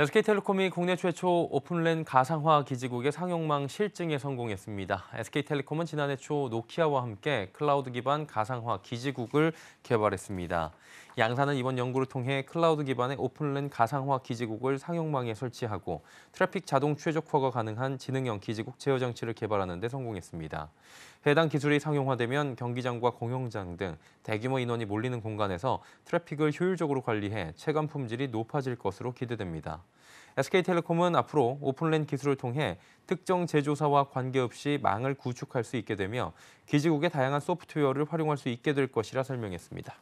SK텔레콤이 국내 최초 Open RAN 가상화 기지국의 상용망 실증에 성공했습니다. SK텔레콤은 지난해 초 노키아와 함께 클라우드 기반 가상화 기지국을 개발했습니다. 양사는 이번 연구를 통해 클라우드 기반의 Open RAN 가상화 기지국을 상용망에 설치하고 트래픽 자동 최적화가 가능한 지능형 기지국 제어 장치를 개발하는 데 성공했습니다. 해당 기술이 상용화되면 경기장과 공연장 등 대규모 인원이 몰리는 공간에서 트래픽을 효율적으로 관리해 체감 품질이 높아질 것으로 기대됩니다. SK텔레콤은 앞으로 오픈랜 기술을 통해 특정 제조사와 관계없이 망을 구축할 수 있게 되며 기지국의 다양한 소프트웨어를 활용할 수 있게 될 것이라 설명했습니다.